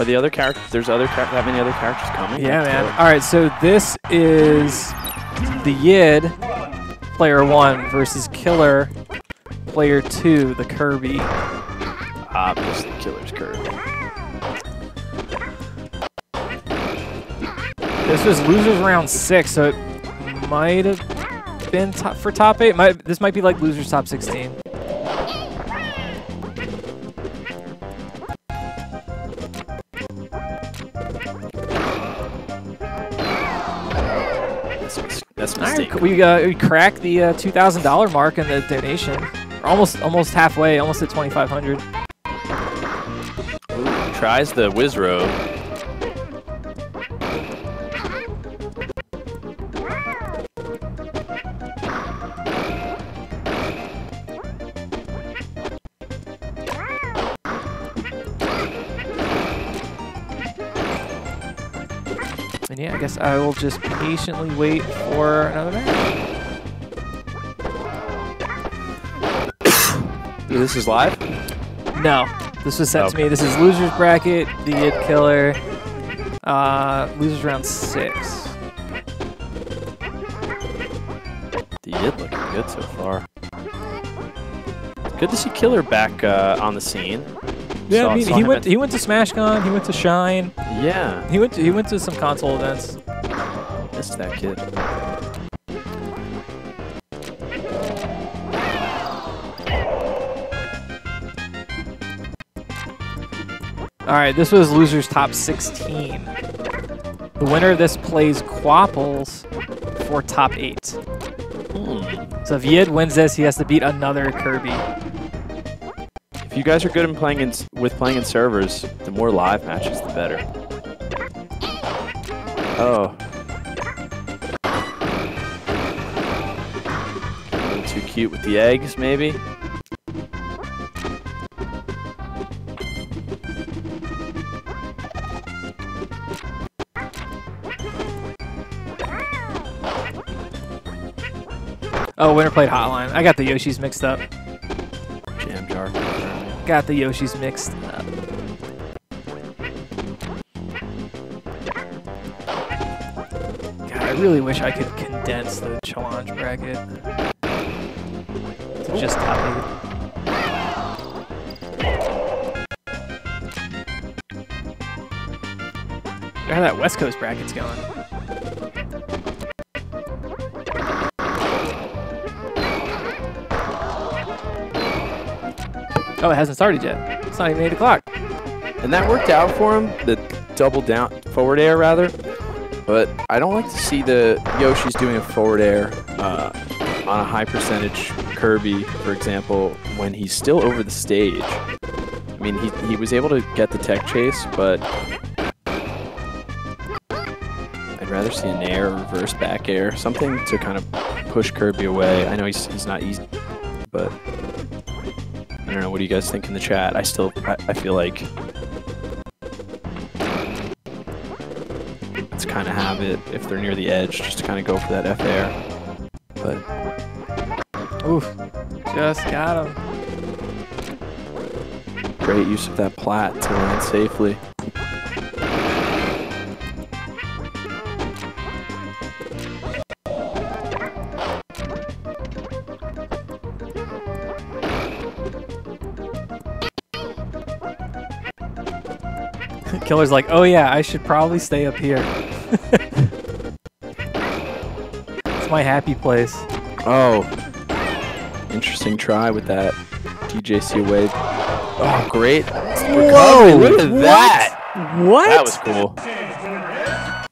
But the other character, there's other that many other characters coming. Yeah, man. Cool. All right, so this is the Yid, player one, versus Killer, player two, the Kirby. Obviously, Killer's Kirby. This was losers round six, so it might have been top for top eight. Might, this might be like losers top 16. We uh, we cracked the uh, two thousand dollar mark in the donation. We're almost almost halfway, almost at twenty five hundred. Tries the Wizro. And yeah, I guess I will just patiently wait for another match. This is live. No, this was sent to me. This is losers bracket, the Yid Killer, uh, losers round six. The Yid looking good so far. Good to see Killer back uh, on the scene. Yeah, Saw- I mean, he went he went to SmashCon, he went to Shine, Yeah, he went to, he went to some console events. missed that kid. All right, this was losers top 16. The winner of this plays Quapples for top eight. Hmm. So if Yid wins this, he has to beat another Kirby. If you guys are good in playing in, with playing in servers, the more live matches, the better. Oh. Too cute with the eggs, maybe. Oh, Winter played Hotline. I got the Yoshis mixed up. Jam jar. Got the Yoshis mixed really wish I could condense the Challonge bracket to just top eight. How that West Coast bracket's going. Oh, it hasn't started yet. It's not even 8 o'clock. And that worked out for him, the double down, forward air rather. But I don't like to see the Yoshi's doing a forward air uh, on a high percentage Kirby, for example, when he's still over the stage. I mean, he, he was able to get the tech chase, but I'd rather see an air, reverse back air, something to kind of push Kirby away. I know he's, he's not easy, but I don't know. What do you guys think in the chat? I still, I, I feel like kind of have it if they're near the edge, just to kind of go for that F air. But Oof. Just got him. great use of that plat to land safely. Killer's like, oh yeah, I should probably stay up here. it's my happy place. Oh, interesting try with that DJC away. Oh, great recovery! Look at that. What? That was cool.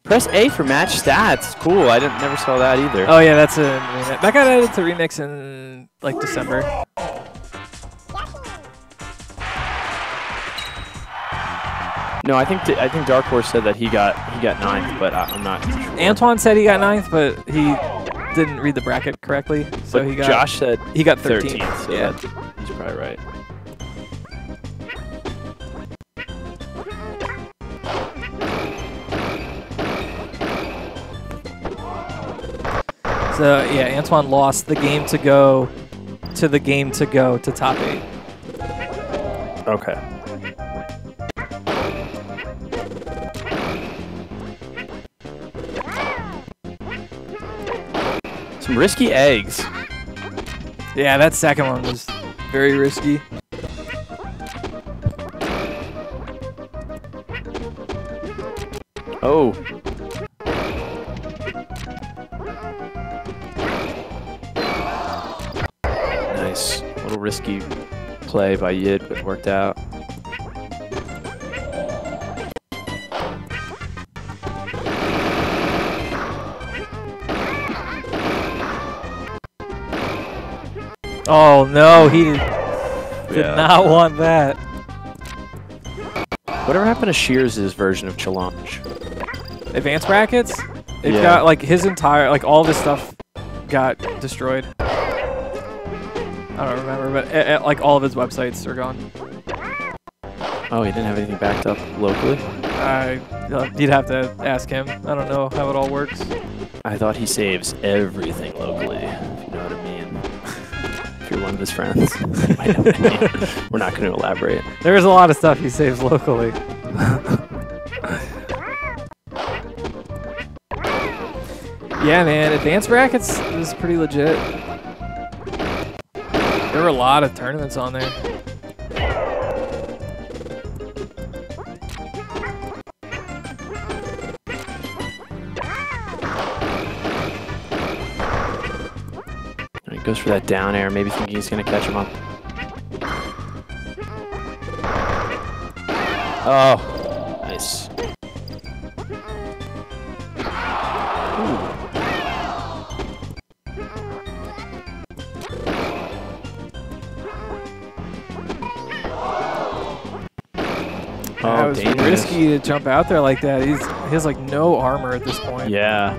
Press A for match stats. Cool. I didn't never saw that either. Oh yeah, that's a. That got added to remix in like December. No, I think I think Darkhorse said that he got he got ninth, but I, I'm not sure. Antoine said he got ninth, but he didn't read the bracket correctly, so But he got Josh said he got 13th. 13th. So yeah. he's probably right. So yeah, Antoine lost the game to go to the game to go to top eight. Okay. Some risky eggs. Yeah, that second one was very risky. Oh. Nice. A little risky play by Yid, but worked out. Oh no, he did, did Yeah. not want that. Whatever happened to Shears' version of Challonge? Advanced brackets? It Yeah. got like his entire like all this stuff got destroyed. I don't remember, but eh, eh, like all of his websites are gone. Oh, he didn't have anything backed up locally? I uh, you'd have to ask him. I don't know how it all works. I thought he saves everything locally, one of his friends, you know I mean. We're not going to elaborate. There's a lot of stuff he saves locally. yeah, man, advanced brackets is pretty legit. There were a lot of tournaments on there. Goes for that down air, maybe thinking he's going to catch him up. Oh, nice. that Oh, was dangerous. risky to jump out there like that. He's he has like no armor at this point. Yeah.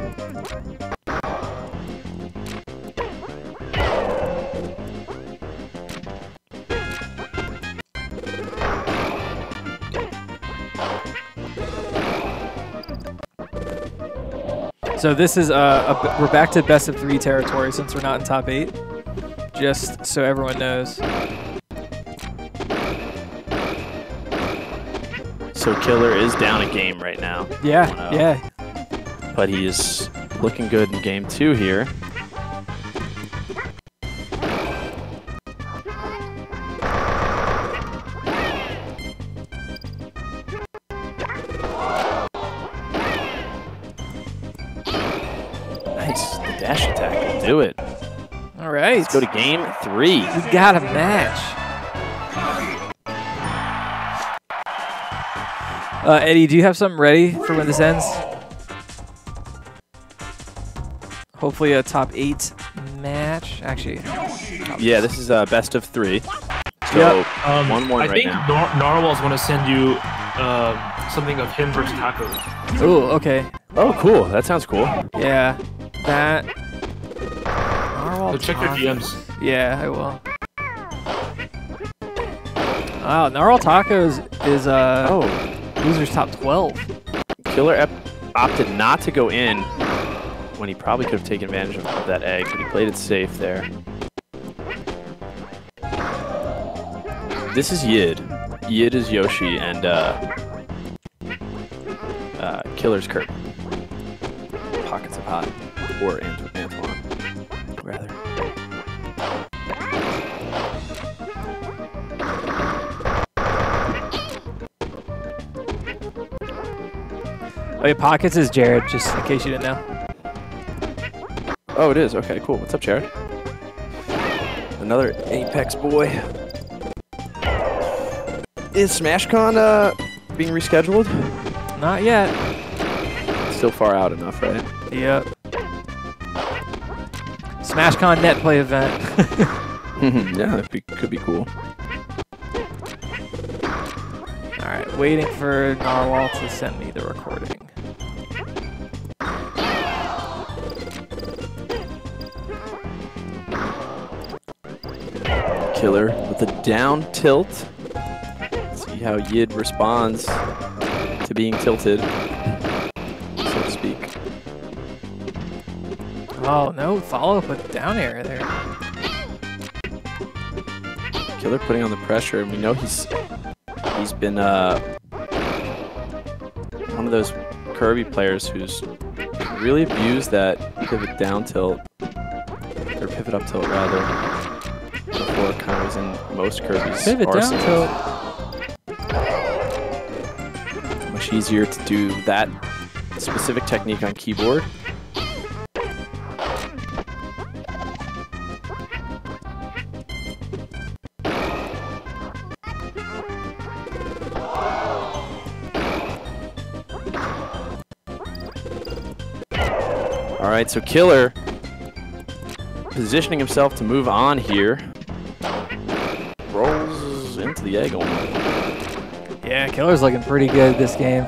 So this is uh, a we're back to best of three territory since we're not in top eight. Just so everyone knows. So Killer is down a game right now, Yeah, yeah. but he is looking good in game two here. Do it. All right. Let's go to game three. We got a match. Uh, Eddie, do you have something ready for when this ends? Hopefully a top eight match. Actually, Yeah, this is uh, best of three. So Yep. Um, one one I right think now. Nar- Narwhal's going to send you um, something of him versus Taco. oh, okay. Oh, cool. That sounds cool. Yeah, that. Narwhal So check your Taco. DMs. Yeah, I will. Wow, Narwhal Tacos is uh Oh, losers top 12. Killer ep- opted not to go in when he probably could have taken advantage of, of that egg, but he played it safe there. This is Yid. Yid is Yoshi, and uh, uh, Killer's Kurt. Pockets of Hot. Or Ant- Oh yeah, Pockets is Jared, just in case you didn't know. Oh, it is. Okay, cool. What's up, Jared? Another Apex boy. Is SmashCon uh, being rescheduled? Not yet. Still far out enough, right? Yep. SmashCon net play event. yeah, that be, could be cool. Alright, waiting for Narwhal to send me the recording. Killer with a down tilt. See how Yid responds to being tilted, so to speak. Oh no, follow up with down air there. Killer putting on the pressure, and we know he's he's been uh, one of those Kirby players who's really abused that pivot down tilt or pivot up tilt rather. Of was in most Kirby's Pivot down tilt. Much easier to do that specific technique on keyboard. All right, so Killer positioning himself to move on here. Into the egg almost. Yeah, Killer's looking pretty good this game.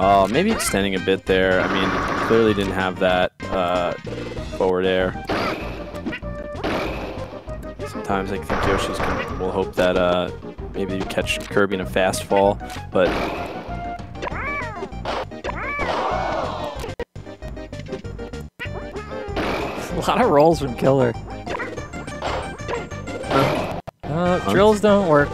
Uh, maybe extending a bit there. I mean, clearly didn't have that uh, forward air. Sometimes I think Yoshi's will hope that uh, maybe you catch Kirby in a fast fall, but A lot of rolls from Killer. Uh, drills don't work.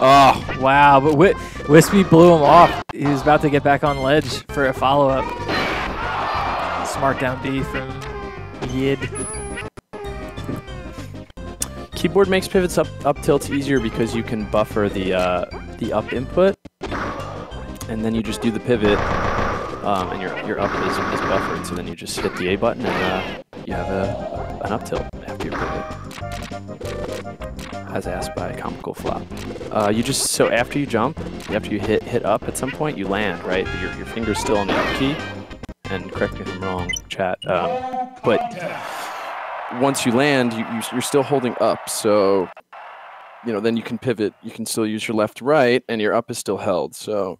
oh, Wow, but Whi Wispy blew him off. He was about to get back on ledge for a follow-up. Smart down B from Yid. keyboard makes pivots up up tilts easier because you can buffer the uh, the up input, and then you just do the pivot, um, and your your up is, is buffered. So then you just hit the A button and uh, you have a an up tilt after. As asked by Comical Flop. Uh, you just so after you jump, after you hit hit up at some point, you land right. Your your finger's still on the up key. And correct me if I'm wrong, chat. Um, but once you land, you, you you're still holding up. So you know then you can pivot. You can still use your left right, and your up is still held. So